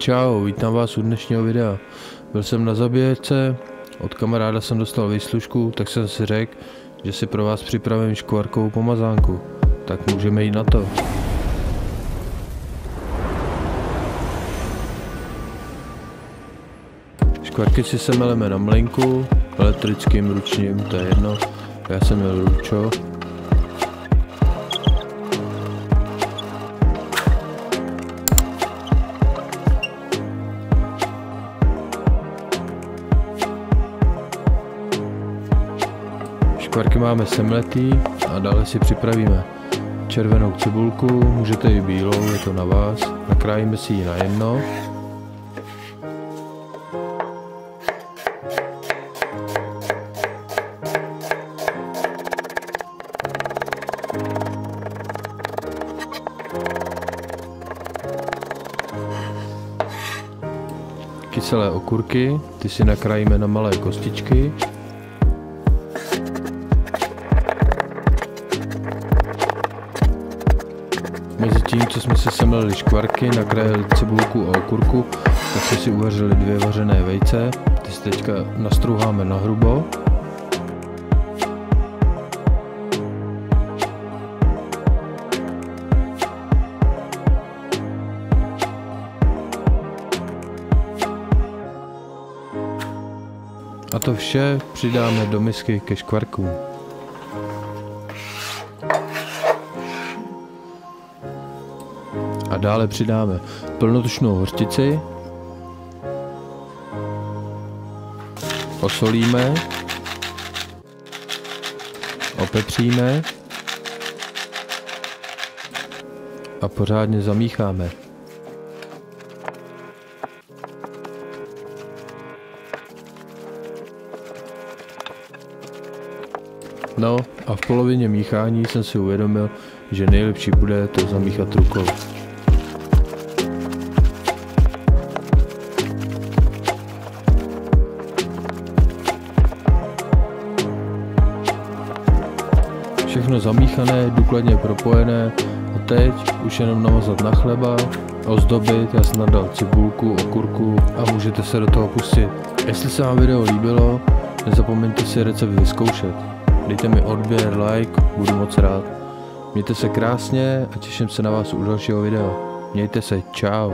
Čau, vítám vás u dnešního videa. Byl jsem na zabíječce, od kamaráda jsem dostal výslužku, tak jsem si řekl, že si pro vás připravím škvarkovou pomazánku. Tak můžeme jít na to. Škvarky si semeleme na mlinku, elektrickým, ručním, to je jedno. Já jsem měl ručo, Škvarky máme semletý a dále si připravíme červenou cibulku, můžete i bílou, je to na vás. Nakrájíme si ji na jedno. Kyselé okurky, ty si nakrájíme na malé kostičky. Mezi tím, co jsme si semleli škvarky, nakrájeli cibulku a okurku, tak jsme si uvařili dvě vařené vejce. Ty si teďka nastrouháme na hrubo. A to vše přidáme do misky ke škvarkům. A dále přidáme plnotučnou hořtici, osolíme, opepříme a pořádně zamícháme. No a v polovině míchání jsem si uvědomil, že nejlepší bude to zamíchat rukou. Všechno zamíchané, důkladně propojené a teď už jenom namazat na chleba, ozdobit, já jsem nadal cibulku, okurku a můžete se do toho pustit. Jestli se vám video líbilo, nezapomeňte si recept vyzkoušet. Dejte mi odběr, like, budu moc rád. Mějte se krásně a těším se na vás u dalšího videa. Mějte se, čau.